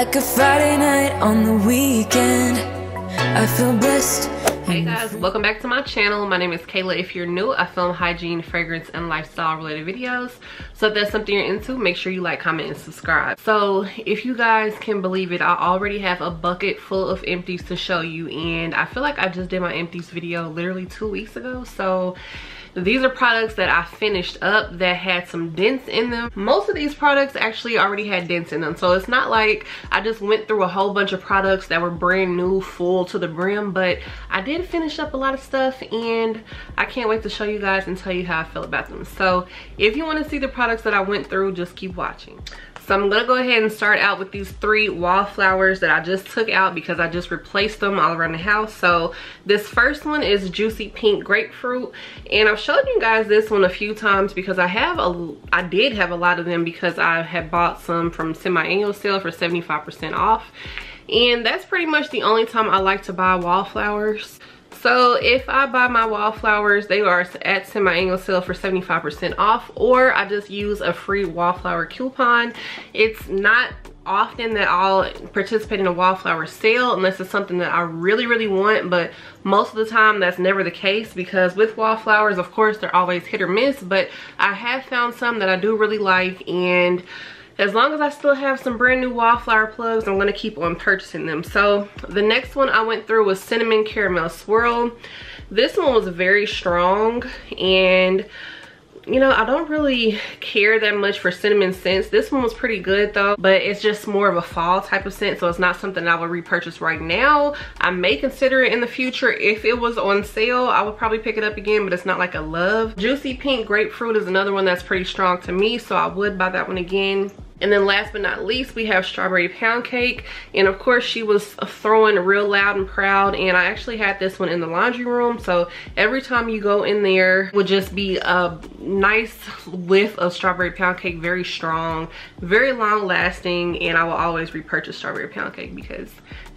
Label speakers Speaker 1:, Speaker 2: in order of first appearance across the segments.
Speaker 1: Like a Friday night on the weekend I feel blessed
Speaker 2: Hey guys, welcome back to my channel. My name is Kayla. If you're new, I film hygiene, fragrance, and lifestyle related videos. So if that's something you're into, make sure you like, comment, and subscribe. So if you guys can believe it, I already have a bucket full of empties to show you. And I feel like I just did my empties video literally two weeks ago. So these are products that I finished up that had some dents in them. Most of these products actually already had dents in them. So it's not like I just went through a whole bunch of products that were brand new, full to the brim. But I did finish up a lot of stuff and I can't wait to show you guys and tell you how I feel about them. So if you want to see the products that I went through, just keep watching. So I'm gonna go ahead and start out with these three wallflowers that I just took out because I just replaced them all around the house. So this first one is Juicy Pink Grapefruit. And I've showed you guys this one a few times because I have a, I did have a lot of them because I had bought some from semi-annual sale for 75% off. And that's pretty much the only time I like to buy wallflowers so if I buy my wallflowers, they are at semi-annual sale for 75% off or I just use a free wallflower coupon. It's not often that I'll participate in a wallflower sale unless it's something that I really really want but most of the time that's never the case because with wallflowers of course they're always hit or miss but I have found some that I do really like and as long as I still have some brand new wallflower plugs, I'm gonna keep on purchasing them. So the next one I went through was Cinnamon Caramel Swirl. This one was very strong and you know i don't really care that much for cinnamon scents. This one was pretty good though but it's just more of a fall type of scent so it's not something i would repurchase right now. I may consider it in the future. If it was on sale i would probably pick it up again but it's not like a love. Juicy pink grapefruit is another one that's pretty strong to me so i would buy that one again and then last but not least, we have strawberry pound cake. And of course, she was throwing real loud and proud. And I actually had this one in the laundry room. So every time you go in there would just be a nice whiff of strawberry pound cake. Very strong, very long lasting. And I will always repurchase strawberry pound cake because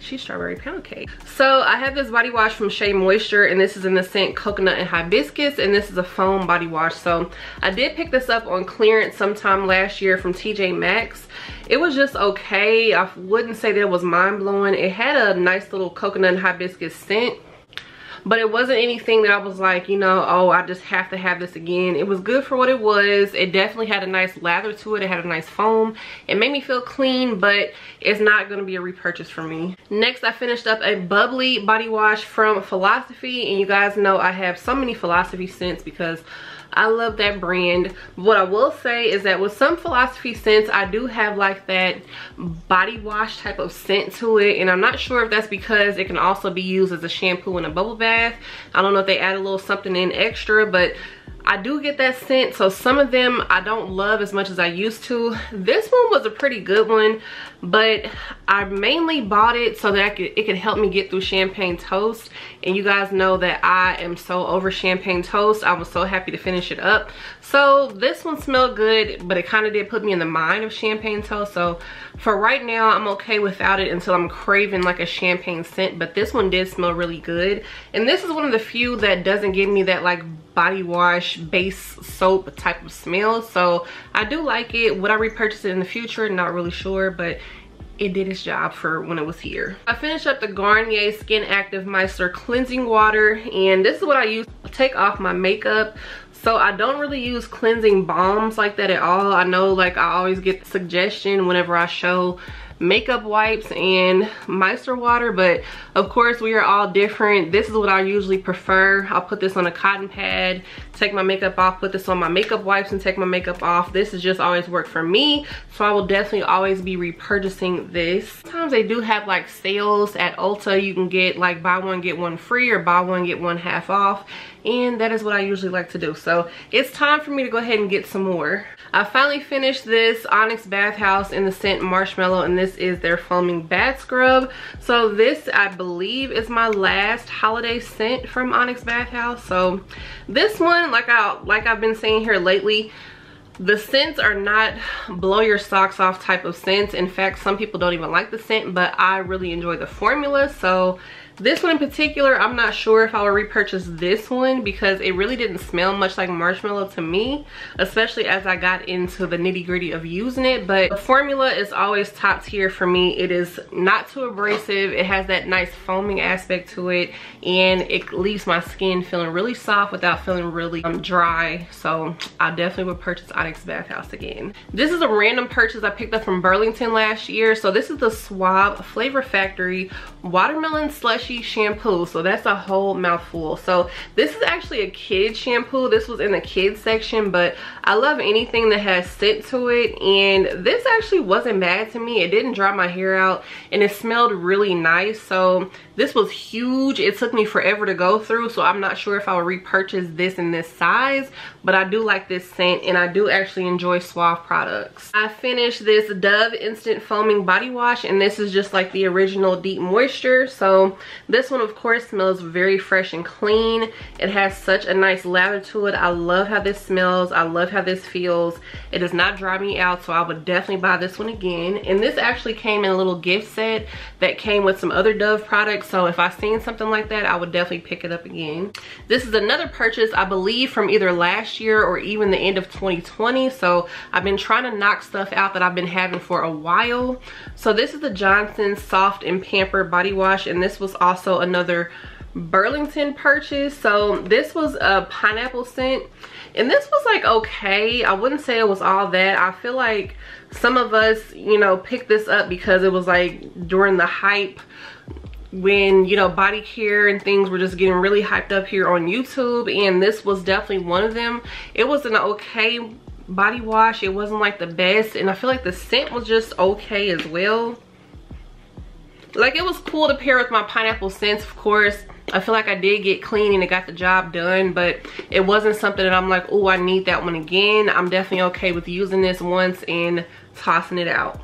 Speaker 2: she's strawberry pound cake. So I have this body wash from Shea Moisture. And this is in the scent coconut and hibiscus. And this is a foam body wash. So I did pick this up on clearance sometime last year from TJ Maxx it was just okay. I wouldn't say that it was mind-blowing. It had a nice little coconut and hibiscus scent but it wasn't anything that I was like, you know, oh, I just have to have this again. It was good for what it was. It definitely had a nice lather to it. It had a nice foam. It made me feel clean, but it's not going to be a repurchase for me. Next, I finished up a bubbly body wash from Philosophy, and you guys know I have so many Philosophy scents because I love that brand. What I will say is that with some Philosophy scents, I do have like that body wash type of scent to it. And I'm not sure if that's because it can also be used as a shampoo and a bubble bath. I don't know if they add a little something in extra, but I do get that scent, so some of them I don't love as much as I used to. This one was a pretty good one, but I mainly bought it so that could, it could help me get through champagne toast. And you guys know that I am so over champagne toast. I was so happy to finish it up. So this one smelled good, but it kind of did put me in the mind of champagne toast. So for right now, I'm okay without it until I'm craving like a champagne scent. But this one did smell really good. And this is one of the few that doesn't give me that like body wash base soap type of smell so i do like it would i repurchase it in the future not really sure but it did its job for when it was here. I finished up the Garnier Skin Active Micellar Cleansing Water and this is what I use to take off my makeup. So I don't really use cleansing balms like that at all. I know like I always get the suggestion whenever I show makeup wipes and micellar water but of course we are all different. This is what i usually prefer. I'll put this on a cotton pad take my makeup off put this on my makeup wipes and take my makeup off. This has just always worked for me so i will definitely always be repurchasing this. Sometimes they do have like sales at ulta. You can get like buy one get one free or buy one get one half off and that is what i usually like to do. So it's time for me to go ahead and get some more I finally finished this Onyx Bathhouse in the scent Marshmallow and this is their foaming bath scrub. So this I believe is my last holiday scent from Onyx Bathhouse. So this one like I like I've been saying here lately the scents are not blow your socks off type of scents in fact some people don't even like the scent but i really enjoy the formula so this one in particular i'm not sure if i will repurchase this one because it really didn't smell much like marshmallow to me especially as i got into the nitty-gritty of using it. But the formula is always top tier for me. It is not too abrasive. It has that nice foaming aspect to it and it leaves my skin feeling really soft without feeling really um, dry. So i definitely would purchase onyx bathhouse again. This is a random purchase i picked up from burlington last year. So this is the suave flavor factory watermelon shampoo so that's a whole mouthful. So this is actually a kid shampoo. This was in the kids section but i love anything that has scent to it and this actually wasn't bad to me. It didn't dry my hair out and it smelled really nice. So this was huge. It took me forever to go through so i'm not sure if i will repurchase this in this size but i do like this scent and i do actually enjoy suave products. I finished this dove instant foaming body wash and this is just like the original deep moisture. So this one of course smells very fresh and clean. It has such a nice lather to it i love how this smells. I love how this feels. It does not dry me out so i would definitely buy this one again. And this actually came in a little gift set that came with some other dove products so. If i seen something like that i would definitely pick it up again. This is another purchase i believe from either last year or even the end of 2020 so i've been trying to knock stuff out that i've been having for a while. So this is the johnson soft and pamper body wash and this was also another burlington purchase. So this was a pineapple scent and this was like okay. I wouldn't say it was all that. I feel like some of us you know picked this up because it was like during the hype when you know body care and things were just getting really hyped up here on youtube and this was definitely one of them. It was an okay body wash. It wasn't like the best and i feel like the scent was just okay as well. Like it was cool to pair with my pineapple scents of course. I feel like i did get clean and it got the job done but it wasn't something that i'm like oh i need that one again. I'm definitely okay with using this once and tossing it out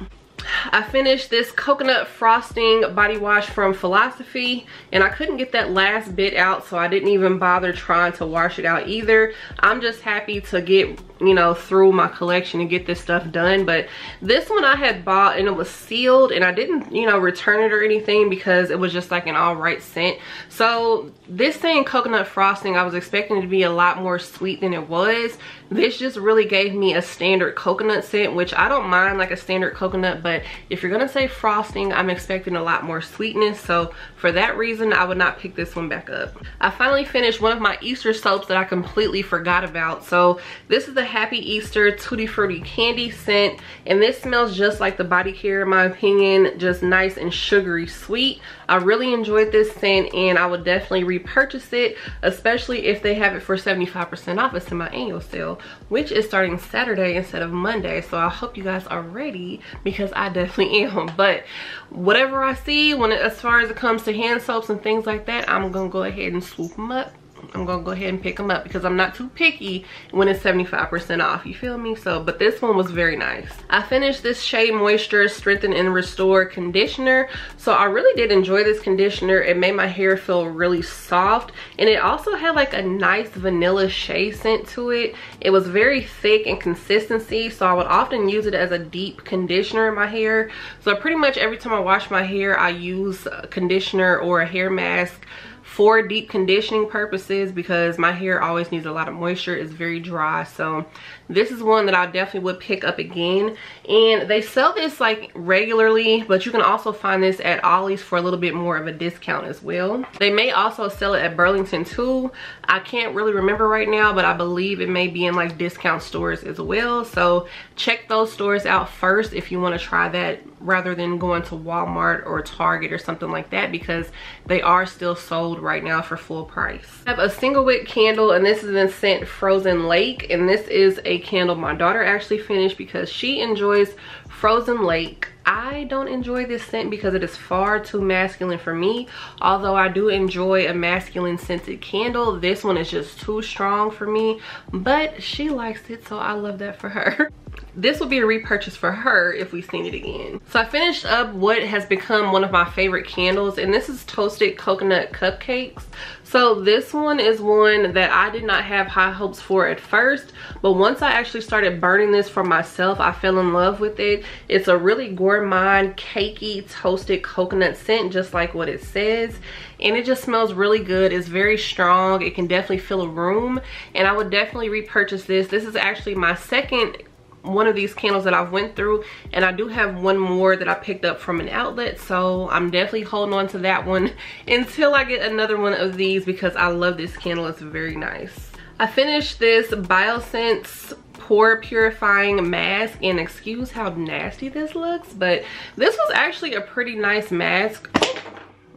Speaker 2: I finished this coconut frosting body wash from Philosophy and I couldn't get that last bit out so I didn't even bother trying to wash it out either. I'm just happy to get you know through my collection and get this stuff done. But this one I had bought and it was sealed and I didn't you know return it or anything because it was just like an all right scent. So this thing coconut frosting I was expecting it to be a lot more sweet than it was. This just really gave me a standard coconut scent which I don't mind like a standard coconut but if you're gonna say frosting I'm expecting a lot more sweetness. So for that reason I would not pick this one back up. I finally finished one of my Easter soaps that I completely forgot about. So this is the Happy Easter Tutti Frutti Candy scent. And this smells just like the body care in my opinion. Just nice and sugary sweet. I really enjoyed this scent and I would definitely repurchase it. Especially if they have it for 75% off. It's in my annual sale. Which is starting Saturday instead of Monday. So I hope you guys are ready because I definitely am. But whatever I see when it, as far as it comes to hand soaps and things like that, I'm going to go ahead and swoop them up I'm gonna go ahead and pick them up because I'm not too picky when it's 75% off, you feel me? So, but this one was very nice. I finished this Shea Moisture Strengthen and Restore Conditioner. So I really did enjoy this conditioner. It made my hair feel really soft and it also had like a nice vanilla shea scent to it. It was very thick in consistency so I would often use it as a deep conditioner in my hair. So pretty much every time I wash my hair I use a conditioner or a hair mask for deep conditioning purposes because my hair always needs a lot of moisture. It's very dry so this is one that i definitely would pick up again. And they sell this like regularly but you can also find this at ollie's for a little bit more of a discount as well. They may also sell it at burlington too. I can't really remember right now but i believe it may be in like discount stores as well. So check those stores out first if you want to try that rather than going to walmart or target or something like that because they are still sold right now for full price. I have a single wick candle and this is in scent Frozen Lake and this is a candle my daughter actually finished because she enjoys Frozen Lake. I don't enjoy this scent because it is far too masculine for me. Although I do enjoy a masculine scented candle, this one is just too strong for me. But she likes it, so I love that for her. this will be a repurchase for her if we seen it again. So I finished up what has become one of my favorite candles and this is Toasted Coconut Cupcakes. So this one is one that I did not have high hopes for at first, but once I actually started burning this for myself, I fell in love with it. It's a really gourmand, cakey, toasted coconut scent, just like what it says. And it just smells really good. It's very strong. It can definitely fill a room. And I would definitely repurchase this. This is actually my second one of these candles that I've went through and I do have one more that I picked up from an outlet so I'm definitely holding on to that one until I get another one of these because I love this candle. It's very nice. I finished this Biossance pore purifying mask and excuse how nasty this looks but this was actually a pretty nice mask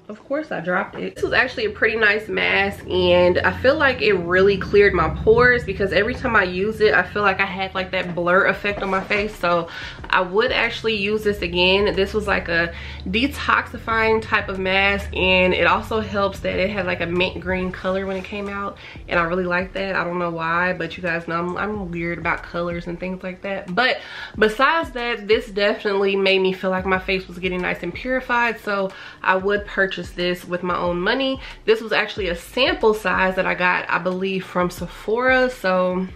Speaker 2: of course I dropped it. This was actually a pretty nice mask and I feel like it really cleared my pores because every time I use it, I feel like I had like that blur effect on my face. So I would actually use this again. This was like a detoxifying type of mask and it also helps that it had like a mint green color when it came out and I really like that. I don't know why, but you guys know I'm, I'm weird about colors and things like that. But besides that, this definitely made me feel like my face was getting nice and purified. So I would purchase purchased this with my own money. This was actually a sample size that I got, I believe, from Sephora. So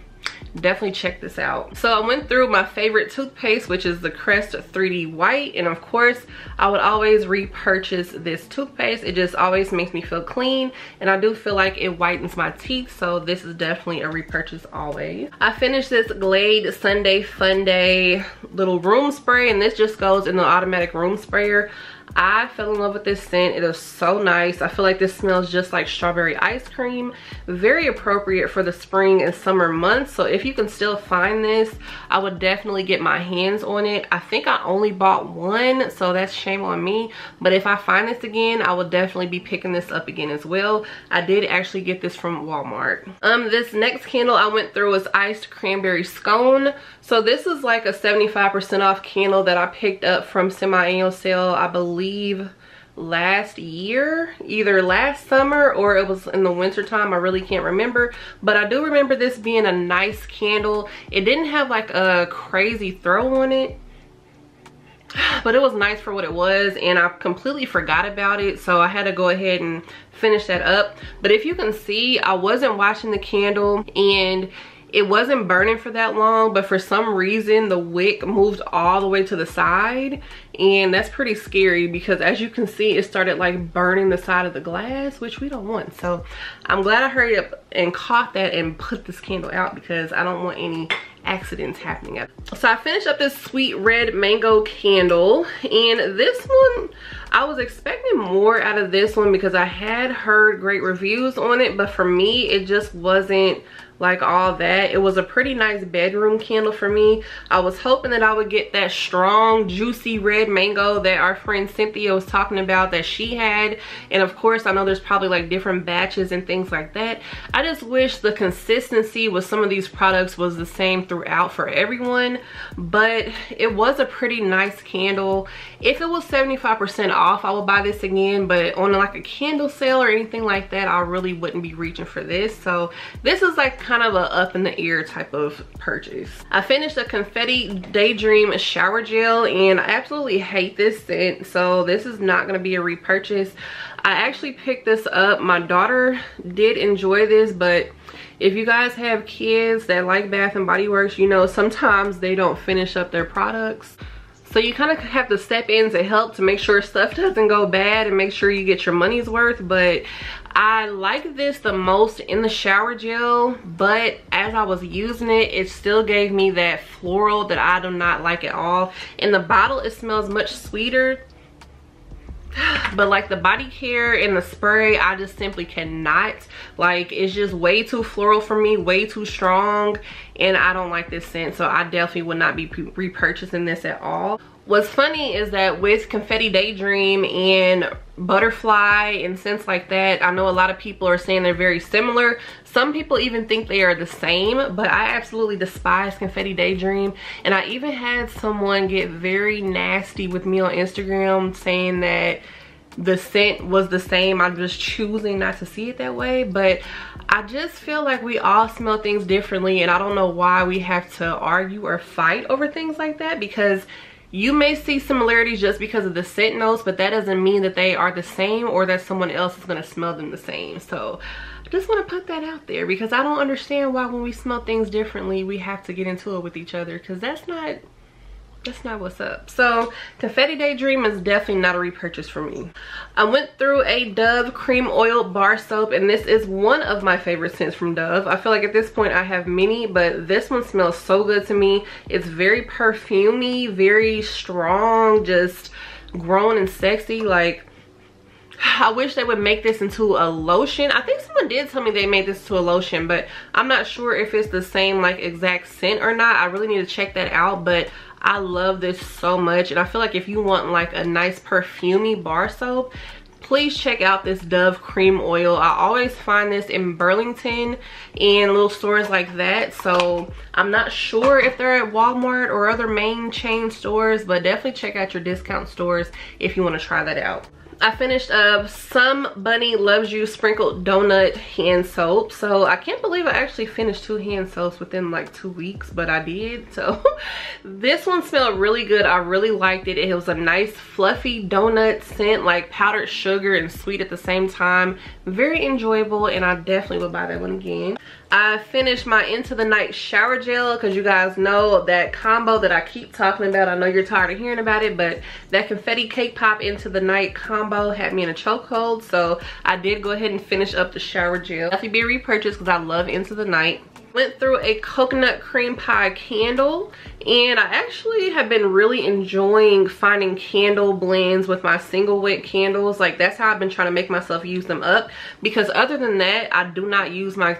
Speaker 2: definitely check this out so i went through my favorite toothpaste which is the crest 3d white and of course i would always repurchase this toothpaste it just always makes me feel clean and i do feel like it whitens my teeth so this is definitely a repurchase always i finished this glade sunday fun day little room spray and this just goes in the automatic room sprayer I fell in love with this scent. It is so nice. I feel like this smells just like strawberry ice cream. Very appropriate for the spring and summer months. So if you can still find this, I would definitely get my hands on it. I think I only bought one, so that's shame on me. But if I find this again, I will definitely be picking this up again as well. I did actually get this from Walmart. Um, This next candle I went through was Iced Cranberry Scone. So this is like a 75% off candle that I picked up from semi-annual sale, I believe last year either last summer or it was in the winter time i really can't remember. But i do remember this being a nice candle. It didn't have like a crazy throw on it but it was nice for what it was and i completely forgot about it so i had to go ahead and finish that up. But if you can see i wasn't watching the candle and it wasn't burning for that long but for some reason the wick moved all the way to the side and that's pretty scary because as you can see it started like burning the side of the glass which we don't want. So i'm glad i hurried up and caught that and put this candle out because i don't want any accidents happening so i finished up this sweet red mango candle and this one I was expecting more out of this one because I had heard great reviews on it, but for me, it just wasn't like all that. It was a pretty nice bedroom candle for me. I was hoping that i would get that strong juicy red mango that our friend cynthia was talking about that she had. And of course i know there's probably like different batches and things like that. I just wish the consistency with some of these products was the same throughout for everyone. But it was a pretty nice candle. If it was 75 percent off i would buy this again. But on like a candle sale or anything like that i really wouldn't be reaching for this. So this is like kind of a up in the air type of purchase. I finished a Confetti Daydream shower gel and I absolutely hate this scent. So this is not going to be a repurchase. I actually picked this up. My daughter did enjoy this, but if you guys have kids that like Bath and Body Works, you know sometimes they don't finish up their products. So you kind of have to step in to help to make sure stuff doesn't go bad and make sure you get your money's worth. But I like this the most in the shower gel, but as I was using it, it still gave me that floral that I do not like at all. In the bottle, it smells much sweeter. But like the body care and the spray i just simply cannot. Like it's just way too floral for me way too strong and i don't like this scent so i definitely would not be repurchasing this at all what's funny is that with confetti daydream and butterfly and scents like that i know a lot of people are saying they're very similar. Some people even think they are the same but i absolutely despise confetti daydream. And i even had someone get very nasty with me on instagram saying that the scent was the same. I'm just choosing not to see it that way. But i just feel like we all smell things differently and i don't know why we have to argue or fight over things like that because you may see similarities just because of the scent notes but that doesn't mean that they are the same or that someone else is going to smell them the same. So I just want to put that out there because I don't understand why when we smell things differently we have to get into it with each other because that's not that's not what's up. So confetti daydream is definitely not a repurchase for me. I went through a dove cream oil bar soap and this is one of my favorite scents from dove. I feel like at this point i have many but this one smells so good to me. It's very perfumy very strong just grown and sexy. Like I wish they would make this into a lotion. I think someone did tell me they made this to a lotion, but I'm not sure if it's the same like exact scent or not. I really need to check that out, but I love this so much. And I feel like if you want like a nice perfumy bar soap, please check out this Dove Cream Oil. I always find this in Burlington and little stores like that. So I'm not sure if they're at Walmart or other main chain stores, but definitely check out your discount stores if you want to try that out. I finished up Some Bunny Loves You Sprinkled Donut Hand Soap. So I can't believe I actually finished two hand soaps within like two weeks, but I did. So this one smelled really good. I really liked it. It was a nice fluffy donut scent, like powdered sugar and sweet at the same time. Very enjoyable and I definitely would buy that one again. I finished my Into the Night shower gel because you guys know that combo that I keep talking about. I know you're tired of hearing about it, but that confetti cake pop Into the Night combo had me in a chokehold. So I did go ahead and finish up the shower gel. Definitely be repurchased because I love Into the Night went through a coconut cream pie candle and I actually have been really enjoying finding candle blends with my single wick candles. Like that's how I've been trying to make myself use them up. Because other than that I do not use my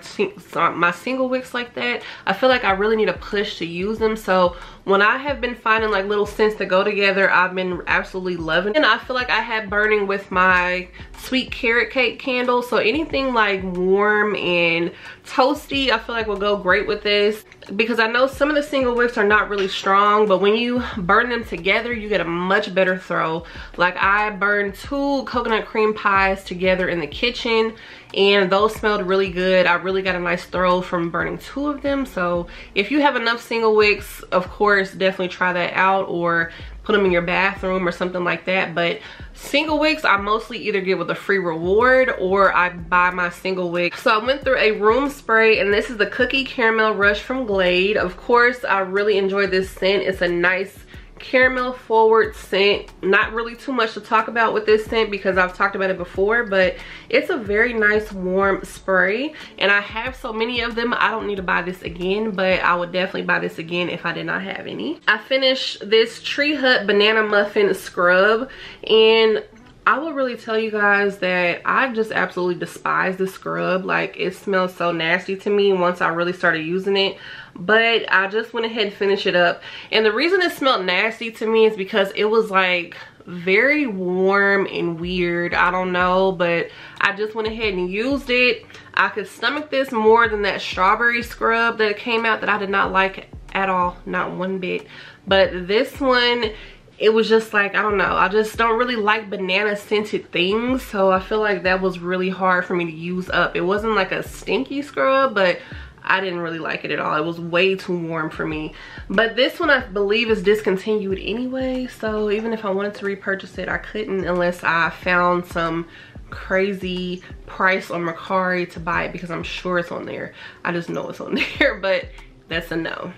Speaker 2: my single wicks like that. I feel like I really need a push to use them. So when I have been finding like little scents to go together, I've been absolutely loving And I feel like I had burning with my sweet carrot cake candle. So anything like warm and toasty, I feel like will go great with this. Because I know some of the single wicks are not really strong, but when you burn them together, you get a much better throw. Like I burned two coconut cream pies together in the kitchen and those smelled really good. I really got a nice throw from burning two of them. So if you have enough single wicks of course definitely try that out or put them in your bathroom or something like that. But single wicks i mostly either get with a free reward or i buy my single wick. So i went through a room spray and this is the cookie caramel rush from glade. Of course i really enjoy this scent. It's a nice caramel forward scent. Not really too much to talk about with this scent because i've talked about it before but it's a very nice warm spray. And i have so many of them i don't need to buy this again but i would definitely buy this again if i did not have any. I finished this tree hut banana muffin scrub and I will really tell you guys that I just absolutely despise the scrub. Like it smells so nasty to me once I really started using it. But I just went ahead and finished it up. And the reason it smelled nasty to me is because it was like very warm and weird. I don't know, but I just went ahead and used it. I could stomach this more than that strawberry scrub that came out that I did not like at all, not one bit. But this one it was just like i don't know i just don't really like banana scented things so i feel like that was really hard for me to use up it wasn't like a stinky scrub but I didn't really like it at all. It was way too warm for me. But this one I believe is discontinued anyway. So even if I wanted to repurchase it, I couldn't unless I found some crazy price on Mercari to buy it because I'm sure it's on there. I just know it's on there, but that's a no.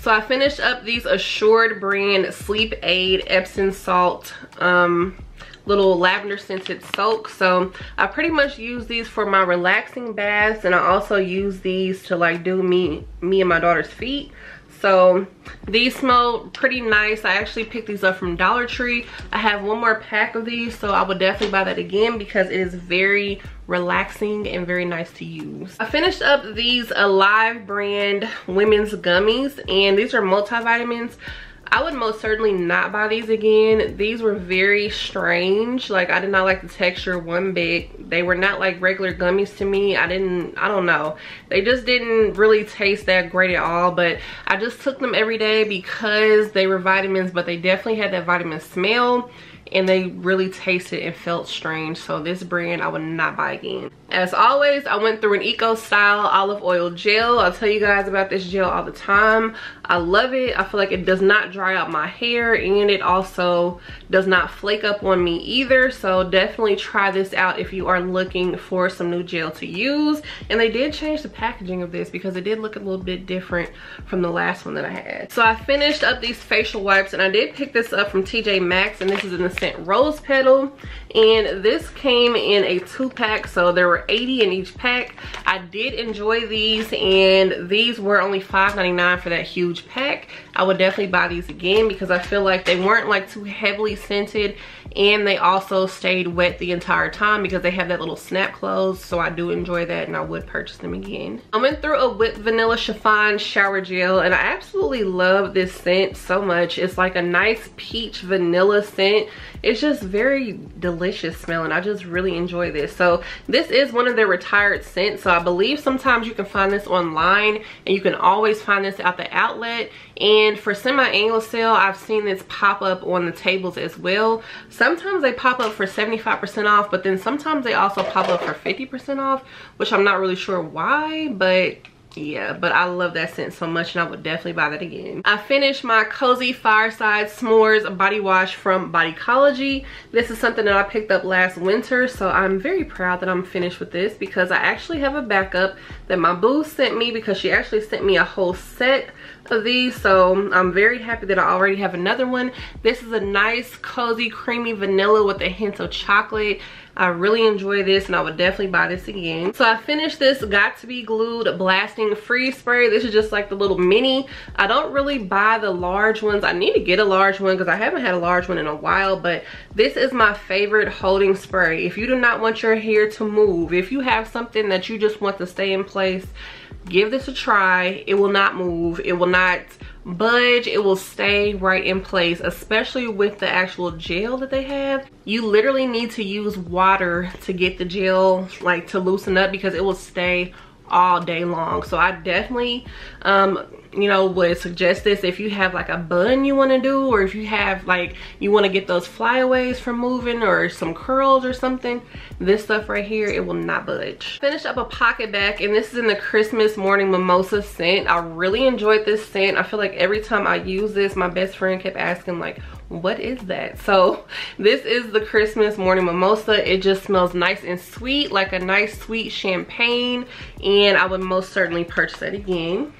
Speaker 2: So I finished up these Assured brand Sleep Aid Epsom Salt um, little lavender scented soak. So I pretty much use these for my relaxing baths and I also use these to like do me, me and my daughter's feet. So these smell pretty nice. I actually picked these up from Dollar Tree. I have one more pack of these, so I would definitely buy that again because it is very relaxing and very nice to use. I finished up these Alive brand women's gummies and these are multivitamins. I would most certainly not buy these again. These were very strange. Like I did not like the texture one bit. They were not like regular gummies to me. I didn't, I don't know. They just didn't really taste that great at all. But I just took them every day because they were vitamins, but they definitely had that vitamin smell and they really tasted and felt strange so this brand i would not buy again as always i went through an eco style olive oil gel. I'll tell you guys about this gel all the time. I love it. I feel like it does not dry out my hair and it also does not flake up on me either. So definitely try this out if you are looking for some new gel to use. And they did change the packaging of this because it did look a little bit different from the last one that i had. So i finished up these facial wipes and i did pick this up from tj maxx and this is in the scent rose petal. And this came in a two pack so there were 80 in each pack. I did enjoy these and these were only $5.99 for that huge pack. I would definitely buy these again because i feel like they weren't like too heavily scented and they also stayed wet the entire time because they have that little snap close so i do enjoy that and i would purchase them again. I went through a whipped vanilla chiffon shower gel and i absolutely love this scent so much. It's like a nice peach vanilla scent. It's just very delicious smelling. I just really enjoy this. So this is one of their retired scents so i believe sometimes you can find this online and you can always find this at the outlet and for semi-annual sale i've seen this pop up on the tables as well. Sometimes they pop up for 75 percent off but then sometimes they also pop up for 50 percent off which i'm not really sure why but yeah but i love that scent so much and i would definitely buy that again. I finished my cozy fireside s'mores body wash from bodycology. This is something that i picked up last winter so i'm very proud that i'm finished with this because i actually have a backup that my boo sent me because she actually sent me a whole set of these so i'm very happy that i already have another one this is a nice cozy creamy vanilla with a hint of chocolate I really enjoy this and I would definitely buy this again. So I finished this Got To Be Glued Blasting Freeze Spray. This is just like the little mini. I don't really buy the large ones. I need to get a large one because I haven't had a large one in a while. But this is my favorite holding spray. If you do not want your hair to move, if you have something that you just want to stay in place, give this a try. It will not move. It will not budge it will stay right in place especially with the actual gel that they have you literally need to use water to get the gel like to loosen up because it will stay all day long so i definitely um you know would suggest this. If you have like a bun you want to do or if you have like you want to get those flyaways from moving or some curls or something this stuff right here it will not budge. Finish up a PocketBac and this is in the christmas morning mimosa scent. I really enjoyed this scent. I feel like every time i use this my best friend kept asking like what is that? So this is the christmas morning mimosa. It just smells nice and sweet like a nice sweet champagne and i would most certainly purchase it again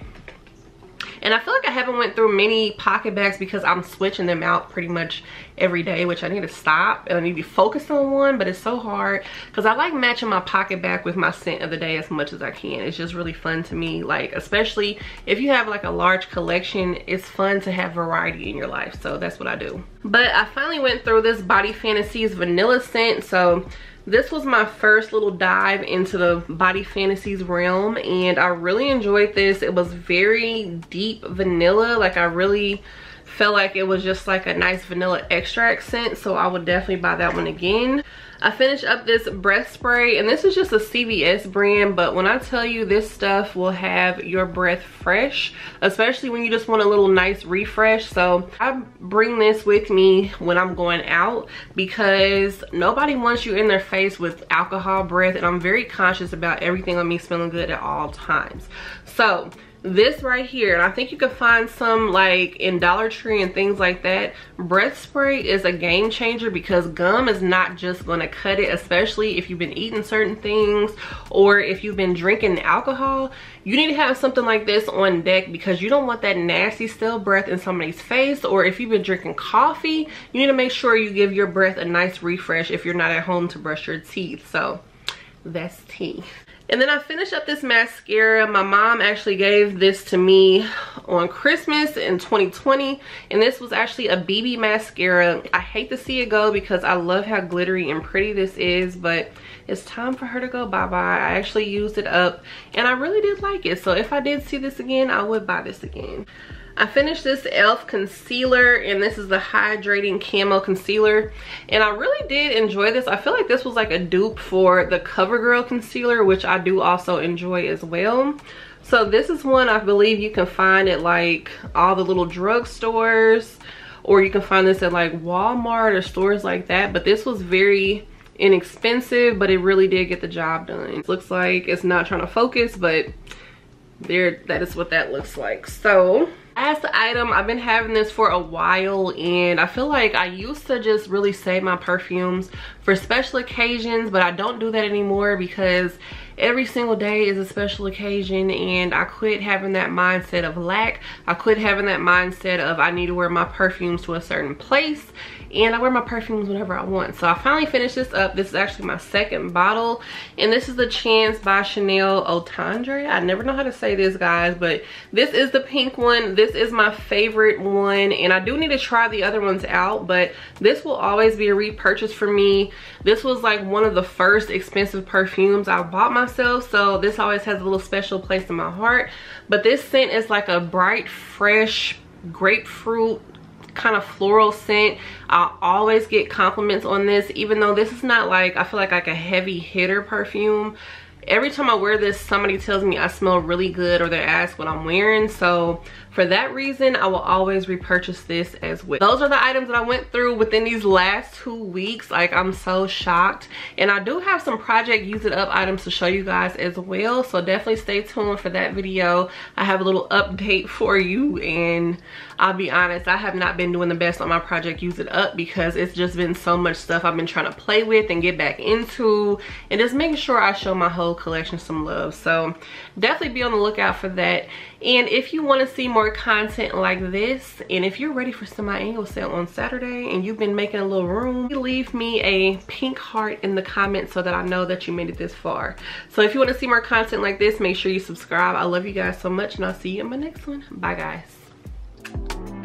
Speaker 2: and I feel like I haven't went through many PocketBacs because I'm switching them out pretty much every day, which I need to stop and I need to focus on one, but it's so hard because I like matching my PocketBac with my scent of the day as much as I can. It's just really fun to me, like especially if you have like a large collection, it's fun to have variety in your life. So that's what I do. But I finally went through this Body Fantasies vanilla scent. So this was my first little dive into the body fantasies realm and i really enjoyed this. It was very deep vanilla. Like i really felt like it was just like a nice vanilla extract scent so i would definitely buy that one again I finished up this breath spray and this is just a CVS brand but when I tell you this stuff will have your breath fresh especially when you just want a little nice refresh. So I bring this with me when I'm going out because nobody wants you in their face with alcohol breath and I'm very conscious about everything on me smelling good at all times. So this right here and i think you can find some like in dollar tree and things like that. Breath spray is a game changer because gum is not just going to cut it especially if you've been eating certain things or if you've been drinking alcohol. You need to have something like this on deck because you don't want that nasty stale breath in somebody's face or if you've been drinking coffee you need to make sure you give your breath a nice refresh if you're not at home to brush your teeth. So that's tea and then I finished up this mascara. My mom actually gave this to me on Christmas in 2020. And this was actually a BB mascara. I hate to see it go because I love how glittery and pretty this is. But it's time for her to go bye-bye. I actually used it up and I really did like it. So if I did see this again, I would buy this again. I finished this e.l.f. concealer and this is the hydrating camo concealer and I really did enjoy this. I feel like this was like a dupe for the CoverGirl concealer which I do also enjoy as well. So this is one I believe you can find at like all the little drugstores or you can find this at like Walmart or stores like that but this was very inexpensive but it really did get the job done looks like it's not trying to focus but there that is what that looks like so as the item i've been having this for a while and i feel like i used to just really save my perfumes for special occasions but i don't do that anymore because every single day is a special occasion and I quit having that mindset of lack. I quit having that mindset of I need to wear my perfumes to a certain place and I wear my perfumes whenever I want. So I finally finished this up. This is actually my second bottle and this is the Chance by Chanel Eau Tendre. I never know how to say this guys but this is the pink one. This is my favorite one and I do need to try the other ones out but this will always be a repurchase for me. This was like one of the first expensive perfumes I bought myself so this always has a little special place in my heart. But this scent is like a bright fresh grapefruit kind of floral scent. I always get compliments on this even though this is not like i feel like like a heavy hitter perfume. Every time i wear this somebody tells me i smell really good or they ask what i'm wearing so for that reason i will always repurchase this as well. Those are the items that i went through within these last two weeks. Like i'm so shocked. And i do have some project use it up items to show you guys as well. So definitely stay tuned for that video. I have a little update for you. And i'll be honest i have not been doing the best on my project use it up because it's just been so much stuff i've been trying to play with and get back into and just making sure i show my whole collection some love. So definitely be on the lookout for that and if you want to see more content like this and if you're ready for semi-annual sale on saturday and you've been making a little room leave me a pink heart in the comments so that i know that you made it this far. So if you want to see more content like this make sure you subscribe. I love you guys so much and i'll see you in my next one. Bye guys